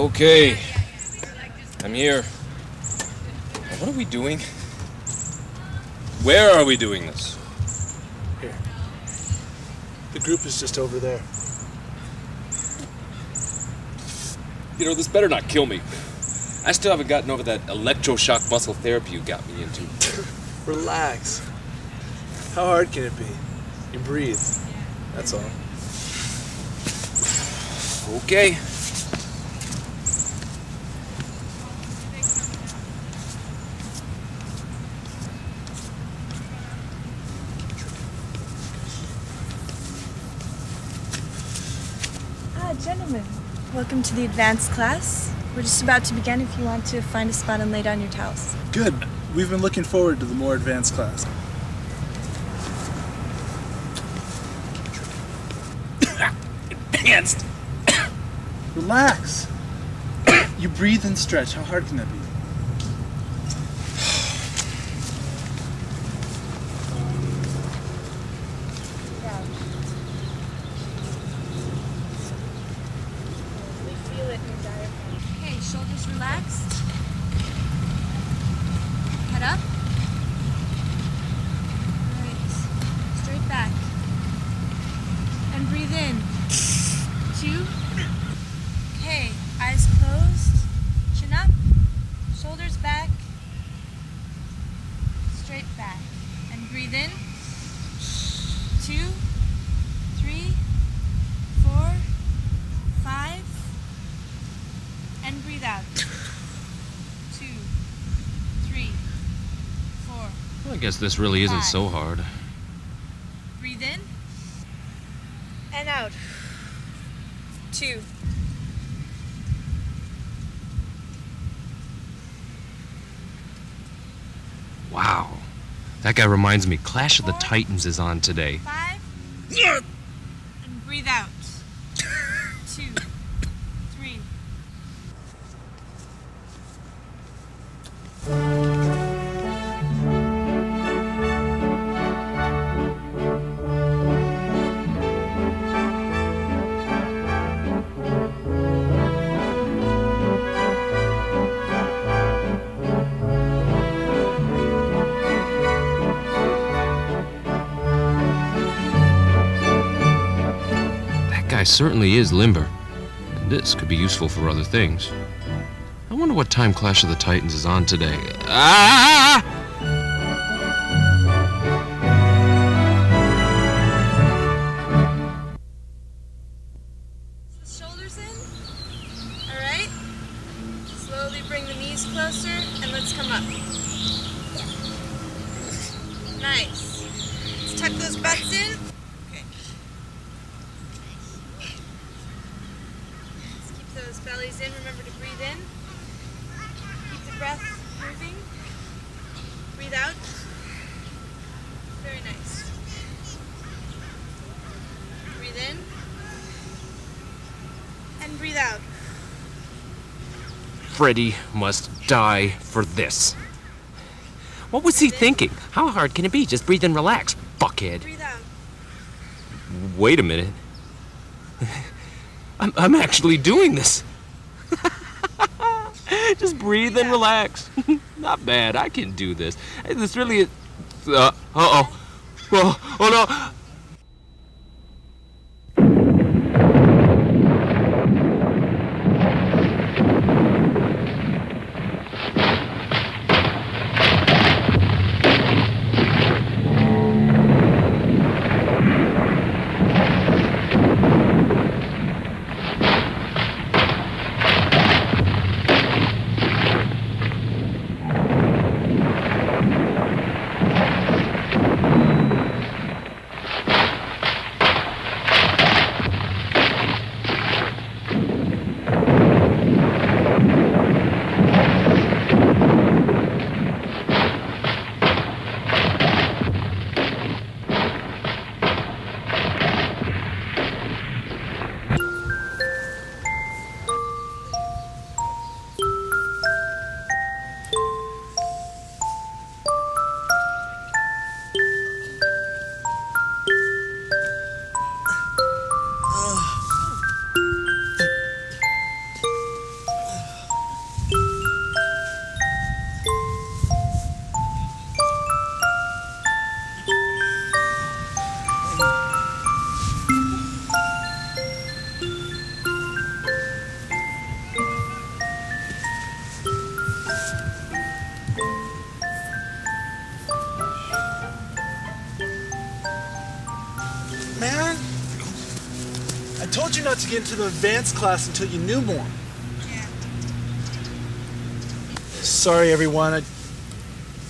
Okay. I'm here. What are we doing? Where are we doing this? Here. The group is just over there. You know, this better not kill me. I still haven't gotten over that electroshock muscle therapy you got me into. Relax. How hard can it be? You breathe. That's all. Okay. Gentlemen. Welcome to the advanced class. We're just about to begin if you want to find a spot and lay down your towels. Good. We've been looking forward to the more advanced class. Advanced. Relax. you breathe and stretch. How hard can that be? Okay, shoulders relaxed. Head up. Right. Straight back. And breathe in. Two. Okay, eyes closed. Chin up. Shoulders back. Straight back. And breathe in. Two. Three. Four. Five. And breathe out. Two, three, four. I guess this really isn't so hard. Breathe in. And out. Two. Wow. That guy reminds me Clash of the Titans is on today. Five. And breathe out. Two. Guy certainly is limber. And this could be useful for other things. I wonder what time Clash of the Titans is on today. Ah! Shoulders in. All right. Slowly bring the knees closer and let's come up. Nice. Let's tuck those butts in. Okay. Let's keep those bellies in. Remember to breathe in. Keep the breath moving. Breathe out. Very nice. Breathe in and breathe out. Freddy must die for this. What was he thinking? How hard can it be? Just breathe and relax, fuckhead. Breathe out. Wait a minute. I'm, I'm actually doing this. Just breathe and relax. Not bad. I can do this. This really is. Uh oh. Oh, oh I told you not to get into the advanced class until you knew more. Yeah. Sorry, everyone. I,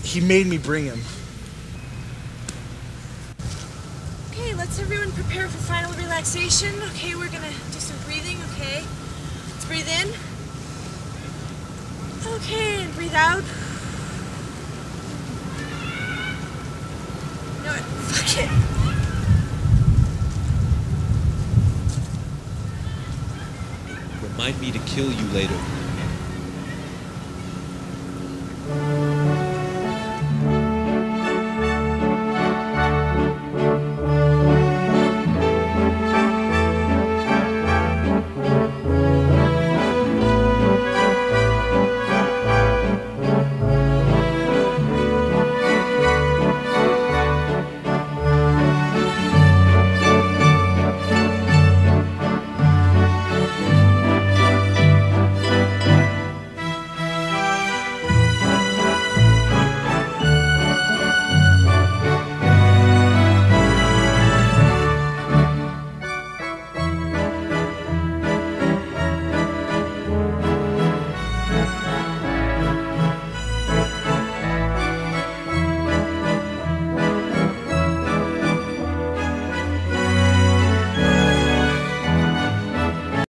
he made me bring him. Okay, let's everyone prepare for final relaxation. Okay, we're gonna do some breathing, okay? Let's breathe in. Okay, and breathe out. No, fuck it. Remind me to kill you later.